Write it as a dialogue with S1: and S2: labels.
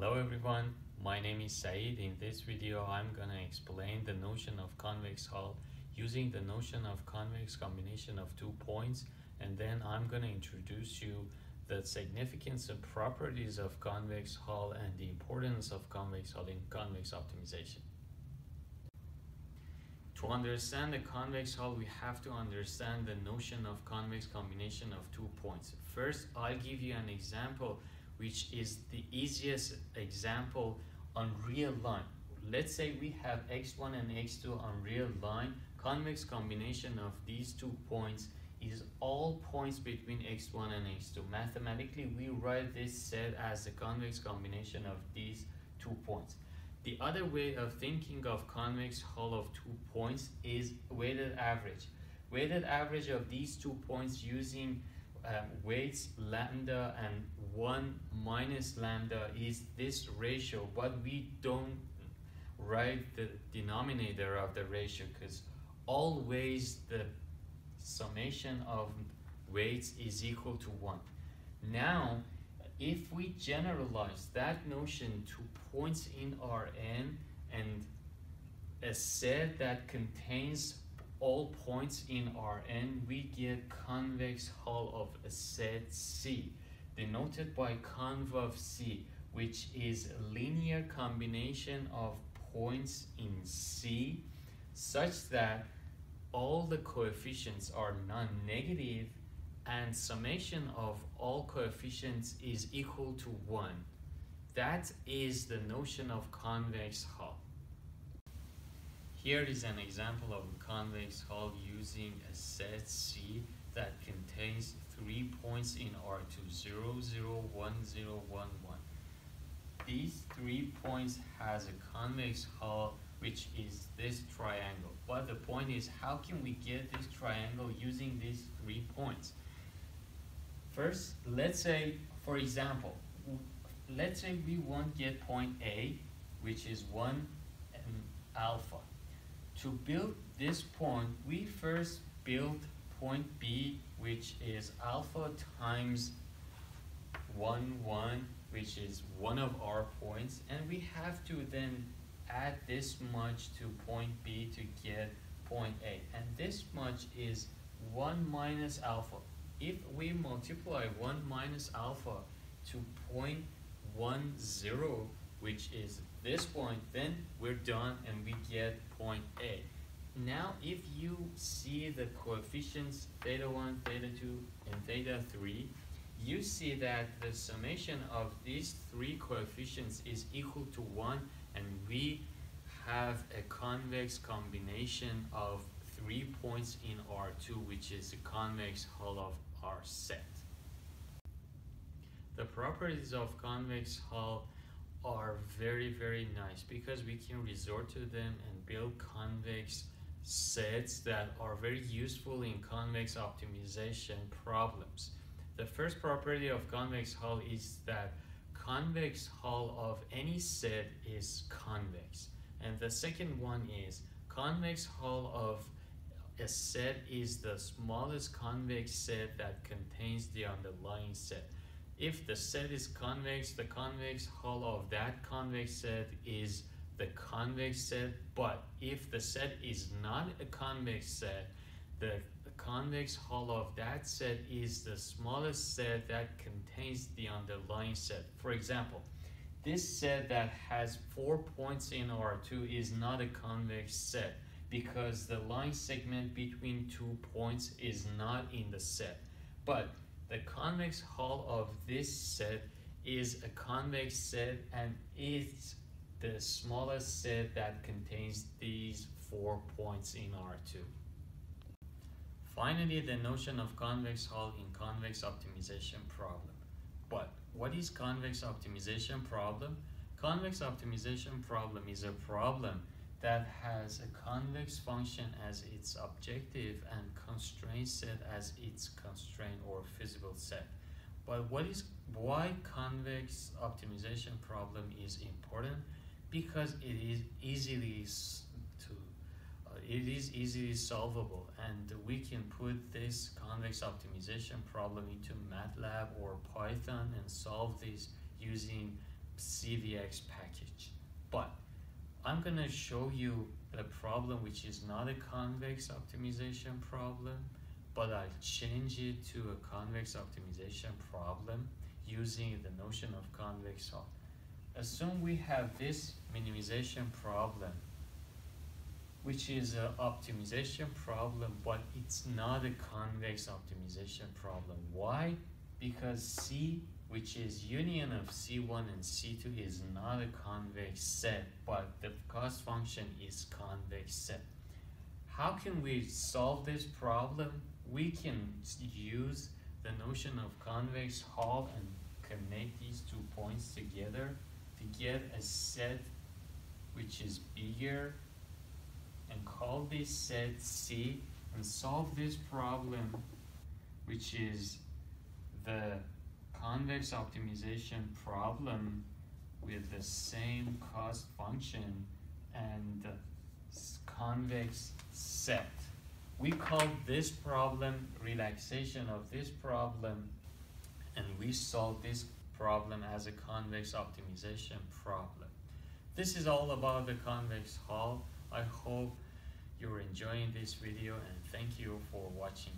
S1: Hello everyone, my name is Said. In this video, I'm gonna explain the notion of convex hull using the notion of convex combination of two points and then I'm gonna introduce you the significance and properties of convex hull and the importance of convex hull in convex optimization. To understand the convex hull, we have to understand the notion of convex combination of two points. First, I'll give you an example which is the easiest example on real line. Let's say we have x1 and x2 on real line. Convex combination of these two points is all points between x1 and x2. Mathematically, we write this set as the convex combination of these two points. The other way of thinking of convex hull of two points is weighted average. Weighted average of these two points using um, weights lambda and 1 minus lambda is this ratio, but we don't write the denominator of the ratio because always the summation of weights is equal to 1. Now, if we generalize that notion to points in Rn and a set that contains all points in Rn, we get convex hull of a set C, denoted by conv C, which is a linear combination of points in C such that all the coefficients are non-negative and summation of all coefficients is equal to 1. That is the notion of convex hull. Here is an example of a convex hull using a set C that contains three points in R2, 0, 0, 1, 0, 1, 1. These three points has a convex hull which is this triangle. But the point is how can we get this triangle using these three points? First, let's say, for example, let's say we want get point A, which is 1 and alpha. To build this point, we first build point B, which is alpha times 1, 1, which is one of our points, and we have to then add this much to point B to get point A, and this much is 1 minus alpha, if we multiply 1 minus alpha to 0.10, which is this point, then we're done and we get point A. Now, if you see the coefficients theta 1, theta 2, and theta 3, you see that the summation of these three coefficients is equal to 1 and we have a convex combination of three points in R2 which is the convex hull of our set. The properties of convex hull are very very nice because we can resort to them and build convex sets that are very useful in convex optimization problems. The first property of convex hull is that convex hull of any set is convex. And the second one is convex hull of a set is the smallest convex set that contains the underlying set. If the set is convex, the convex hull of that convex set is the convex set, but if the set is not a convex set, the, convex hull of that set is the smallest set that contains the underlying set. For example, this set that has four points in R2 is not a convex set because the line segment between two points is not in the set. But the convex hull of this set is a convex set and it's the smallest set that contains these four points in R2. Finally, the notion of convex hull in convex optimization problem. But what is convex optimization problem? Convex optimization problem is a problem that has a convex function as its objective and constraint set as its constraint or feasible set. But what is why convex optimization problem is important? Because it is easily to uh, it is easily solvable and we can put this convex optimization problem into MATLAB or Python and solve this using CVX package. But I'm gonna show you a problem which is not a convex optimization problem, but I'll change it to a convex optimization problem using the notion of convex hull. Assume we have this minimization problem, which is an optimization problem, but it's not a convex optimization problem. Why? Because C, which is union of C1 and C2, is not a convex set, but the cost function is convex set. How can we solve this problem? We can use the notion of convex hull and connect these two points together to get a set which is bigger and call this set C and solve this problem which is the convex optimization problem with the same cost function and convex set. We call this problem relaxation of this problem and we solve this problem as a convex optimization problem. This is all about the convex hull. I hope you're enjoying this video and thank you for watching.